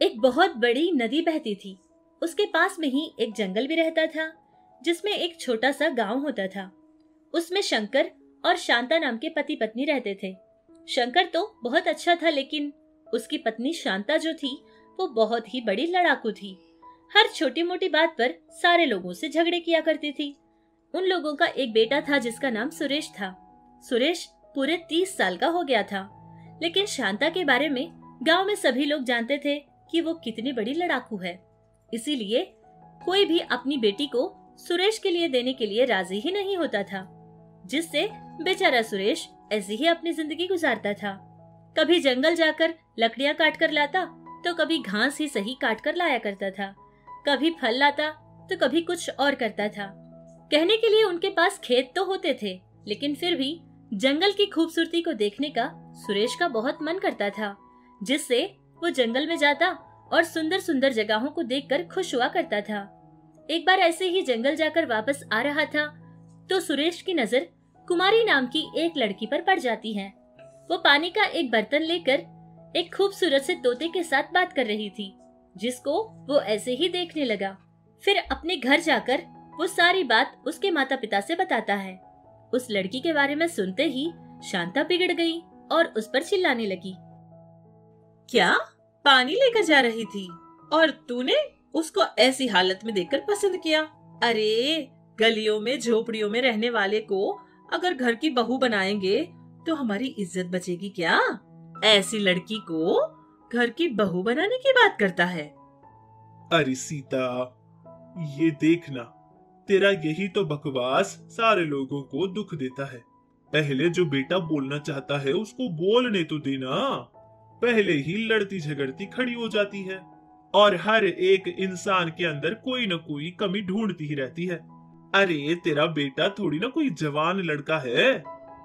एक बहुत बड़ी नदी बहती थी। उसके पास में ही एक जंगल भी रहता था, जिसमें एक छोटा सा गाँव होता था। उसमें शंकर और शांता नाम के पति पत्नी रहते थे। शंकर तो बहुत अच्छा था, लेकिन उसकी पत्नी शांता जो थी, वो बहुत ही बड़ी लड़ाकू थी। हर छोटी मोटी बात पर सारे लोगों से झगड़े किया करती थी। उन लोगों का एक बेटा था, जिसका नाम सुरेश था। सुरेश पूरे तीस साल का हो गया था, लेकिन शांता के बारे में गाँव में सभी लोग जानते थे कि वो कितनी बड़ी लड़ाकू है। इसीलिए कोई भी अपनी बेटी को सुरेश के लिए देने के लिए राज़ी ही नहीं होता था, जिससे बेचारा सुरेश ऐसे ही अपनी ज़िंदगी गुजारता था। कभी जंगल जाकर लकड़ियाँ काट कर लाता तो कभी घास ही सही काट कर लाया करता था। कभी फल लाता तो कभी कुछ और करता था। कहने के लिए उनके पास खेत तो होते थे, लेकिन फिर भी जंगल की खूबसूरती को देखने का सुरेश का बहुत मन करता था। जिससे वो जंगल में जाता और सुंदर सुंदर जगहों को देखकर खुश हुआ करता था। एक बार ऐसे ही जंगल जाकर वापस आ रहा था तो सुरेश की नज़र कुमारी नाम की एक लड़की पर पड़ जाती है। वो पानी का एक बर्तन लेकर एक खूबसूरत से तोते के साथ बात कर रही थी, जिसको वो ऐसे ही देखने लगा। फिर अपने घर जाकर वो सारी बात उसके माता पिता से बताता है। उस लड़की के बारे में सुनते ही शांता बिगड़ गई और उस पर चिल्लाने लगी। क्या पानी लेकर जा रही थी? और तूने उसको ऐसी हालत में देखकर पसंद किया? अरे, गलियों में, झोपड़ियों में रहने वाले को अगर घर की बहू बनाएँगे तो हमारी इज़्ज़त बचेगी क्या? ऐसी लड़की को घर की बहू बनाने की बात करता है। अरे सीता, ये देखना, तेरा यही तो बकवास सारे लोगों को दुख देता है। पहले जो बेटा बोलना चाहता है, उसको बोलने तो देना। पहले ही लड़ती झगड़ती खड़ी हो जाती है और हर एक इंसान के अंदर कोई न कोई कमी ढूंढती ही रहती है। अरे, तेरा बेटा थोड़ी ना कोई जवान लड़का है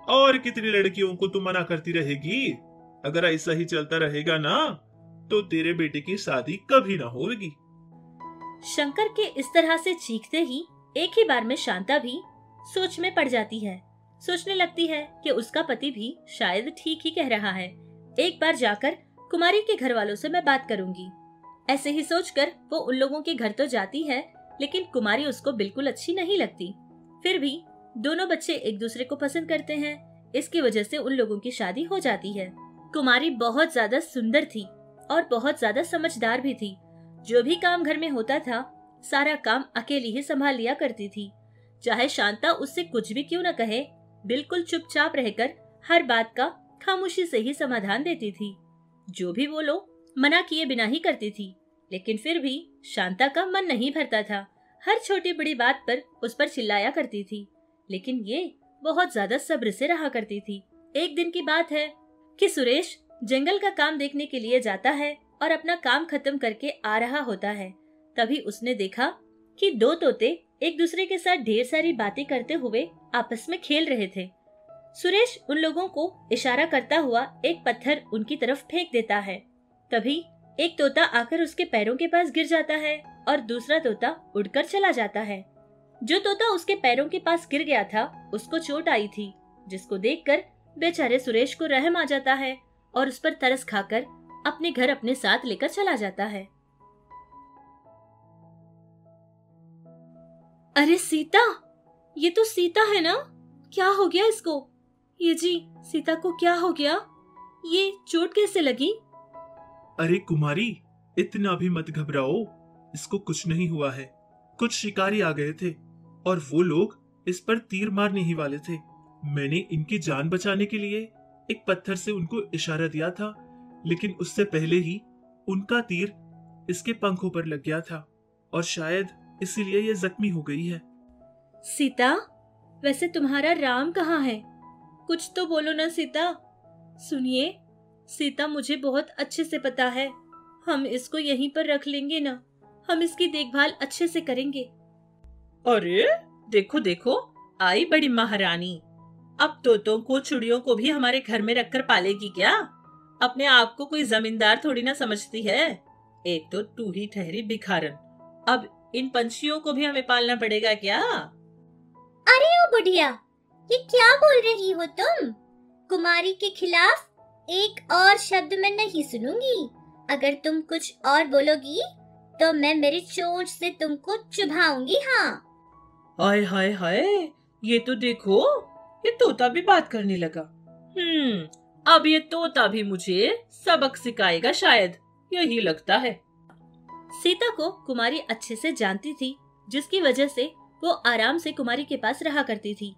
और कितनी लड़कियों को तू मना करती रहेगी? अगर ऐसा ही चलता रहेगा ना तो तेरे बेटे की शादी कभी ना होगी। शंकर के इस तरह से चीखते ही एक ही बार में शांता भी सोच में पड़ जाती है। सोचने लगती है कि उसका पति भी शायद ठीक ही कह रहा है। एक बार जाकर कुमारी के घर वालों से मैं बात करूँगी। ऐसे ही सोचकर वो उन लोगों के घर तो जाती है, लेकिन कुमारी उसको बिल्कुल अच्छी नहीं लगती। फिर भी दोनों बच्चे एक दूसरे को पसंद करते हैं, इसकी वजह से उन लोगों की शादी हो जाती है। कुमारी बहुत ज़्यादा सुंदर थी और बहुत ज़्यादा समझदार भी थी। जो भी काम घर में होता था, सारा काम अकेली ही संभाल लिया करती थी। चाहे शांता उससे कुछ भी क्यों न कहे, बिल्कुल चुपचाप रहकर हर बात का खामोशी से ही समाधान देती थी। जो भी लोग मना किए बिना ही करती थी, लेकिन फिर भी शांता का मन नहीं भरता था। हर छोटी बड़ी बात पर उस पर चिल्लाया करती थी, लेकिन ये बहुत ज़्यादा सब्र से रहा करती थी। एक दिन की बात है कि सुरेश जंगल का काम देखने के लिए जाता है और अपना काम खत्म करके आ रहा होता है। तभी उसने देखा कि दो तोते एक दूसरे के साथ ढेर सारी बातें करते हुए आपस में खेल रहे थे। सुरेश उन लोगों को इशारा करता हुआ एक पत्थर उनकी तरफ़ फेंक देता है। तभी एक तोता आकर उसके पैरों के पास गिर जाता है और दूसरा तोता उड़कर चला जाता है। जो तोता उसके पैरों के पास गिर गया था, उसको चोट आई थी, जिसको देखकर बेचारे सुरेश को रहम आ जाता है और उस पर तरस खाकर अपने घर अपने साथ लेकर चला जाता है। अरे सीता, ये तो सीता है ना? क्या हो गया इसको? ये जी सीता को क्या हो गया? ये चोट कैसे लगी? अरे कुमारी इतना भी मत घबराओ। इसको कुछ नहीं हुआ है। कुछ शिकारी आ गए थे और वो लोग इस पर तीर मारने ही वाले थे। मैंने इनकी जान बचाने के लिए एक पत्थर से उनको इशारा दिया था लेकिन उससे पहले ही उनका तीर इसके पंखों पर लग गया था और शायद इसीलिए ये जख्मी हो गई है। सीता वैसे तुम्हारा राम कहाँ है? कुछ तो बोलो ना सीता। सुनिए सीता मुझे बहुत अच्छे से पता है। हम इसको यहीं पर रख लेंगे ना। हम इसकी देखभाल अच्छे से करेंगे। अरे देखो देखो आई बड़ी महारानी। अब तोतों को चुड़ियों को भी हमारे घर में रखकर पालेगी क्या? अपने आप को कोई जमींदार थोड़ी ना समझती है। एक तो तू ही ठहरी भिखारन। अब इन पंछियों को भी हमें पालना पड़ेगा क्या? अरे ओ बुढ़िया ये क्या बोल रही हो तुम? कुमारी के खिलाफ एक और शब्द मैं नहीं सुनूँगी। अगर तुम कुछ और बोलोगी तो मैं मेरी चोट से तुमको चुभाऊँगी हाँ। हाय हाय हाय ये तो देखो ये तोता भी बात करने लगा। हम्म अब ये तोता भी मुझे सबक सिखाएगा शायद यही लगता है। सीता को कुमारी अच्छे से जानती थी जिसकी वजह से वो आराम से कुमारी के पास रहा करती थी।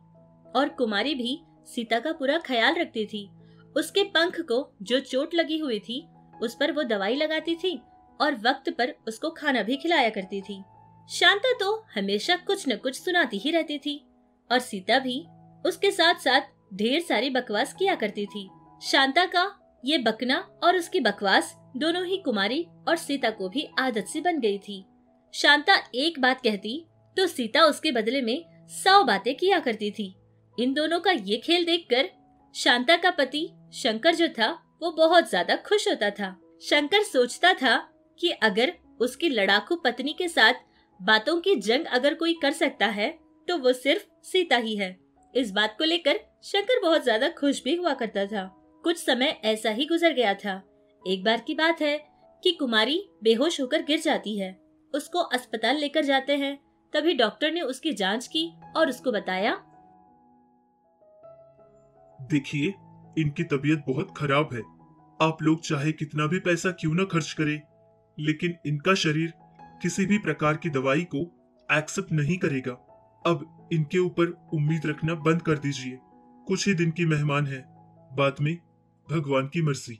और कुमारी भी सीता का पूरा ख्याल रखती थी। उसके पंख को जो चोट लगी हुई थी, उस पर वो दवाई लगाती थी और वक्त पर उसको खाना भी खिलाया करती थी। शांता तो हमेशा कुछ न कुछ सुनाती ही रहती थी और सीता भी उसके साथ साथ ढेर सारी बकवास किया करती थी। शांता का ये बकना और उसकी बकवास दोनों ही कुमारी और सीता को भी आदत सी बन गई थी। शांता एक बात कहती तो सीता उसके बदले में सौ बातें किया करती थी। इन दोनों का ये खेल देखकर शांता का पति शंकर जो था, वो बहुत ज़्यादा खुश होता था। शंकर सोचता था कि अगर उसकी लड़ाकू पत्नी के साथ बातों की जंग अगर कोई कर सकता है तो वो सिर्फ़ सीता ही है। इस बात को लेकर शंकर बहुत ज़्यादा खुश भी हुआ करता था। कुछ समय ऐसा ही गुजर गया था। एक बार की बात है कि कुमारी बेहोश होकर गिर जाती है। उसको अस्पताल लेकर जाते हैं, तभी डॉक्टर ने उसकी जाँच की और उसको बताया देखिए, इनकी तबीयत बहुत खराब है। आप लोग चाहे कितना भी पैसा क्यों ना खर्च करें, लेकिन इनका शरीर किसी भी प्रकार की दवाई को एक्सेप्ट नहीं करेगा। अब इनके ऊपर उम्मीद रखना बंद कर दीजिए। कुछ ही दिन की मेहमान है। बाद में भगवान की मर्ज़ी।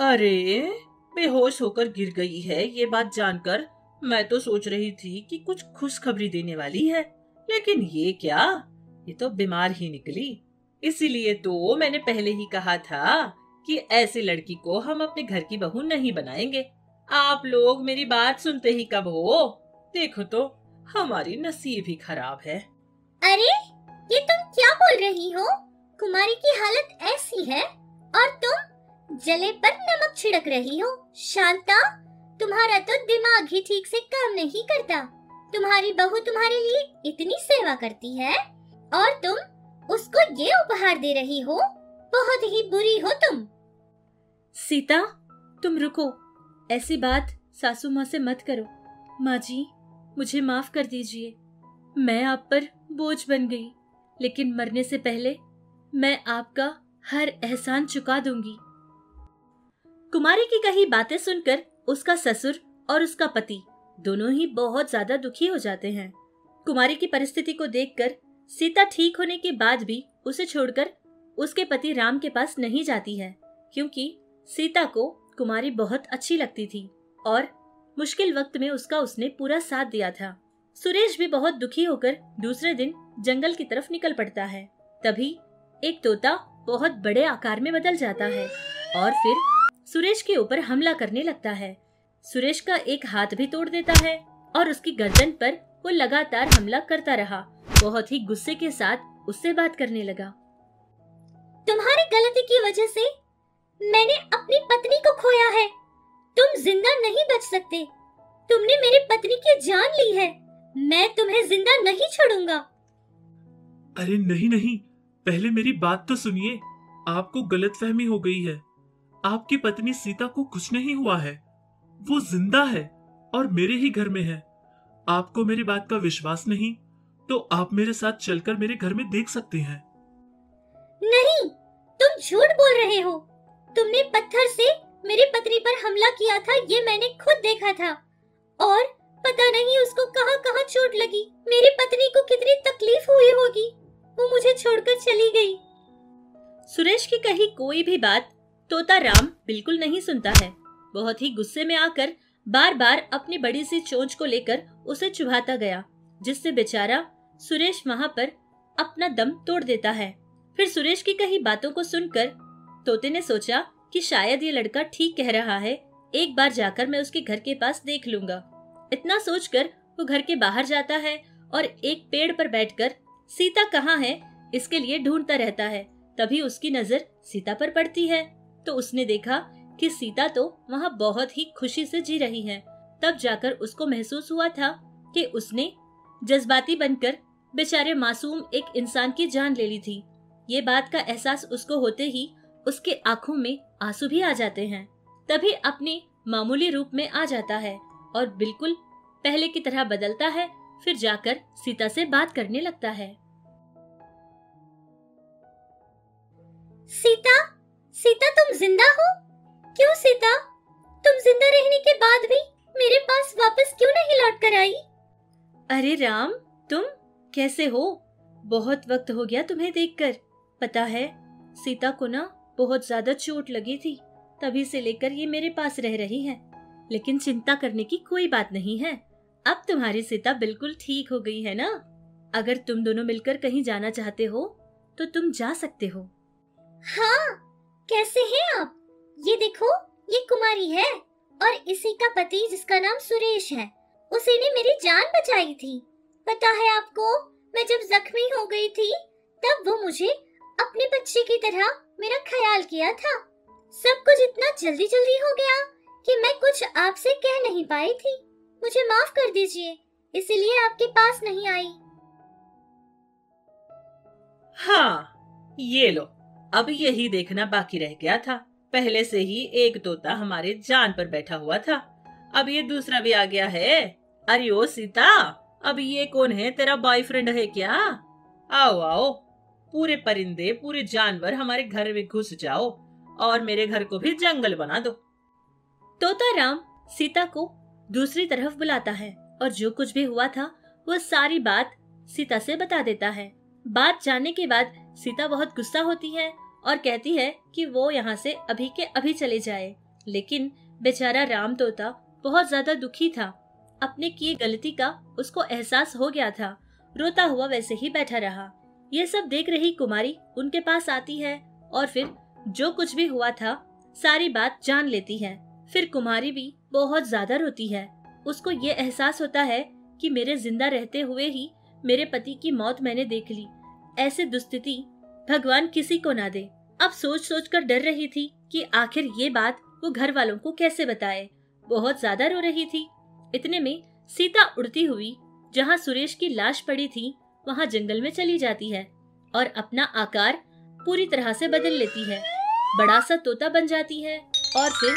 अरे, बेहोश होकर गिर गई है, ये बात जानकर मैं तो सोच रही थी कि कुछ खुशखबरी देने वाली है। लेकिन ये क्या? ये तो बीमार ही निकली। इसीलिए तो मैंने पहले ही कहा था कि ऐसी लड़की को हम अपने घर की बहू नहीं बनाएँगे। आप लोग मेरी बात सुनते ही कब हो? देखो तो हमारी नसीब ही खराब है। अरे, ये तुम क्या बोल रही हो? कुमारी की हालत ऐसी है और तुम जले पर नमक छिड़क रही हो। शांता, तुम्हारा तो दिमाग ही ठीक से काम नहीं करता। तुम्हारी बहू तुम्हारे लिए इतनी सेवा करती है और तुम उसको ये उपहार दे रही हो? बहुत ही बुरी हो तुम। सीता, तुम रुको। ऐसी बात सासू माँ से मत करो। माँ जी, मुझे माफ़ कर दीजिए। मैं आप पर बोझ बन गई, लेकिन मरने से पहले मैं आपका हर एहसान चुका दूँगी। कुमारी की कही बातें सुनकर उसका ससुर और उसका पति दोनों ही बहुत ज़्यादा दुखी हो जाते हैं। कुमारी की परिस्थिति को देखकर सीता ठीक होने के बाद भी उसे छोड़कर उसके पति राम के पास नहीं जाती है, क्योंकि सीता को कुमारी बहुत अच्छी लगती थी और मुश्किल वक्त में उसका उसने पूरा साथ दिया था। सुरेश भी बहुत दुखी होकर दूसरे दिन जंगल की तरफ़ निकल पड़ता है। तभी एक तोता बहुत बड़े आकार में बदल जाता है और फिर सुरेश के ऊपर हमला करने लगता है। सुरेश का एक हाथ भी तोड़ देता है और उसकी गर्दन पर वो लगातार हमला करता रहा। बहुत ही गुस्से के साथ उससे बात करने लगा। तुम्हारी गलती की वजह से मैंने अपनी पत्नी को खोया है। तुम ज़िंदा नहीं बच सकते। तुमने मेरी पत्नी की जान ली है। मैं तुम्हें ज़िंदा नहीं छोड़ूँगा। अरे नहीं नहीं। पहले मेरी बात तो सुनिए। आपको गलतफहमी हो गई है। आपकी पत्नी सीता को कुछ नहीं हुआ है। वो ज़िंदा है और मेरे ही घर में है। आपको मेरी बात का विश्वास नहीं। तो आप मेरे साथ चलकर मेरे घर में देख सकते हैं। नहीं तुम झूठ बोल रहे हो। तुमने पत्थर से मेरी पत्नी पर हमला किया था ये मैंने खुद देखा था। और पता नहीं उसको कहाँ कहाँ चोट लगी। मेरी पत्नी को कितनी तकलीफ़ हुई होगी। वो मुझे छोड़कर चली गई। सुरेश की कही कोई भी बात तोता राम बिल्कुल नहीं सुनता है। बहुत ही गुस्से में आकर बार बार अपनी बड़ी सी चोंच को लेकर उसे चुभाता गया जिससे बेचारा सुरेश वहाँ पर अपना दम तोड़ देता है। फिर सुरेश की कही बातों को सुनकर तोते ने सोचा कि शायद ये लड़का ठीक कह रहा है, एक बार जाकर मैं उसके घर के पास देख लूँगा। इतना सोचकर वो घर के बाहर जाता है और एक पेड़ पर बैठकर सीता कहाँ है, इसके लिए ढूंढता रहता है। तभी उसकी नज़र सीता पर पड़ती है। तो उसने देखा कि सीता तो वहाँ बहुत ही खुशी से जी रही है। तब जाकर उसको महसूस हुआ था कि उसने जज्बाती बनकर बेचारे मासूम एक इंसान की जान ले ली थी। ये बात का एहसास उसको होते ही उसके आँखों में आँसू भी आ जाते हैं। तभी अपने मामूली रूप में आ जाता है और बिल्कुल पहले की तरह बदलता है फिर जाकर सीता से बात करने लगता है। सीता? सीता तुम ज़िंदा हो? क्यों सीता? तुम ज़िंदा रहने के बाद भी मेरे पास वापस क्यों नहीं लौट कर आई? अरे राम तुम कैसे हो? बहुत वक्त हो गया तुम्हें देखकर। पता है, सीता को ना बहुत ज़्यादा चोट लगी थी, तभी से लेकर ये मेरे पास रह रही है। लेकिन चिंता करने की कोई बात नहीं है। अब तुम्हारी सीता बिल्कुल ठीक हो गई है ना? अगर तुम दोनों मिलकर कहीं जाना चाहते हो तो तुम जा सकते हो। हाँ कैसे हैं आप? ये देखो, ये कुमारी है और इसी का पति जिसका नाम सुरेश है। उसी ने मेरी जान बचाई थी। पता है आपको, मैं जब जख्मी हो गई थी, तब वो मुझे अपने बच्चे की तरह मेरा ख्याल किया था। सब कुछ इतना जल्दी जल्दी हो गया कि मैं कुछ आपसे कह नहीं पाई थी। मुझे माफ़ कर दीजिए, इसलिए आपके पास नहीं आई। हाँ ये लो, अब यही देखना बाकी रह गया था। पहले से ही एक तोता हमारे जान पर बैठा हुआ था। अब ये दूसरा भी आ गया है। अरे ओ सीता! अब ये कौन है? तेरा बॉयफ्रेंड है क्या? आओ आओ। पूरे परिंदे, पूरे जानवर हमारे घर में घुस जाओ और मेरे घर को भी जंगल बना दो। तोता राम सीता को दूसरी तरफ़ बुलाता है और जो कुछ भी हुआ था, वो सारी बात सीता से बता देता है। बात जानने के बाद सीता बहुत गुस्सा होती है और कहती है कि वो यहाँ से अभी के अभी चले जाए। लेकिन बेचारा राम तोता बहुत ज़्यादा दुखी था अपने किए गलती का उसको एहसास हो गया था। रोता हुआ वैसे ही बैठा रहा। ये सब देख रही कुमारी उनके पास आती है और फिर जो कुछ भी हुआ था, सारी बात जान लेती है। फिर कुमारी भी बहुत ज़्यादा रोती है। उसको ये एहसास होता है कि मेरे ज़िंदा रहते हुए ही मेरे पति की मौत मैंने देख ली। ऐसे दुस्थिति भगवान किसी को ना दे। अब सोच सोच कर डर रही थी कि आखिर ये बात वो घर वालों को कैसे बताए। बहुत ज़्यादा रो रही थी। इतने में सीता उड़ती हुई, जहाँ सुरेश की लाश पड़ी थी, वहाँ जंगल में चली जाती है और अपना आकार पूरी तरह से बदल लेती है। बड़ा सा तोता बन जाती है और फिर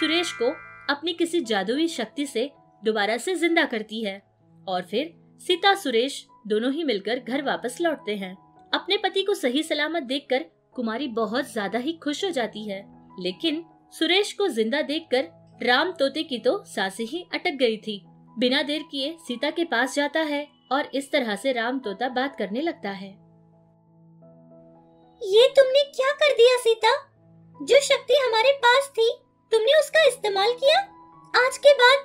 सुरेश को अपनी किसी जादुई शक्ति से दोबारा से ज़िंदा करती है और फिर सीता, सुरेश दोनों ही मिलकर घर वापस लौटते हैं। अपने पति को सही सलामत देखकर कुमारी बहुत ज़्यादा ही खुश हो जाती है, लेकिन सुरेश को ज़िंदा देखकर राम तोते की तो साँसें ही अटक गई थी। बिना देर किए सीता के पास जाता है और इस तरह से राम तोता बात करने लगता है। ये तुमने क्या कर दिया सीता? जो शक्ति हमारे पास थी, तुमने उसका इस्तेमाल किया? आज के बाद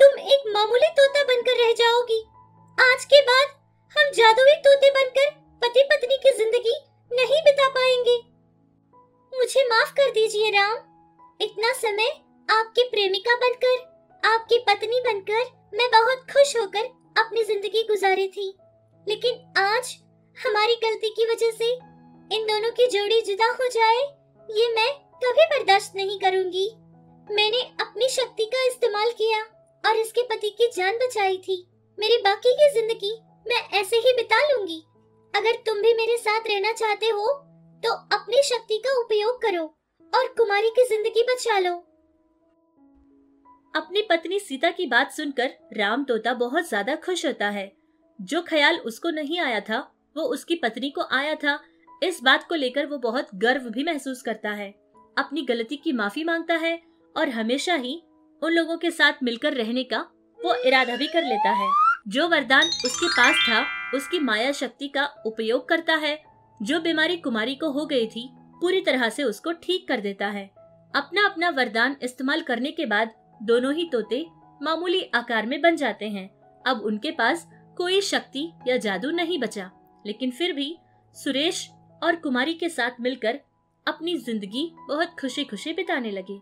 तुम एक मामूली तोता बनकर रह जाओगी। आज के बाद हम जादुई तोते बनकर पति पत्नी की ज़िंदगी नहीं बिता पाएँगे। मुझे माफ़ कर दीजिए राम। इतना समय आपकी प्रेमिका बनकर, आपकी पत्नी बनकर मैं बहुत खुश होकर अपनी ज़िंदगी गुजारी थी। लेकिन आज हमारी गलती की वजह से इन दोनों की जोड़ी जुदा हो जाए, ये मैं कभी बर्दाश्त नहीं करूँगी। मैंने अपनी शक्ति का इस्तेमाल किया और इसके पति की जान बचाई थी। मेरी बाकी की ज़िंदगी मैं ऐसे ही बिता लूँगी। अगर तुम भी मेरे साथ रहना चाहते हो तो अपनी शक्ति का उपयोग करो और कुमारी की ज़िंदगी बचा लो। अपनी पत्नी सीता की बात सुनकर राम तोता बहुत ज़्यादा खुश होता है। जो ख्याल उसको नहीं आया था, वो उसकी पत्नी को आया था। इस बात को लेकर वो बहुत गर्व भी महसूस करता है। अपनी गलती की माफ़ी माँगता है और हमेशा ही उन लोगों के साथ मिलकर रहने का वो इरादा भी कर लेता है। जो वरदान उसके पास था, उसकी माया शक्ति का उपयोग करता है। जो बीमारी कुमारी को हो गई थी, पूरी तरह से उसको ठीक कर देता है। अपना अपना वरदान इस्तेमाल करने के बाद दोनों ही तोते मामूली आकार में बन जाते हैं। अब उनके पास कोई शक्ति या जादू नहीं बचा, लेकिन फिर भी सुरेश और कुमारी के साथ मिलकर अपनी ज़िंदगी बहुत खुशी खुशी बिताने लगे।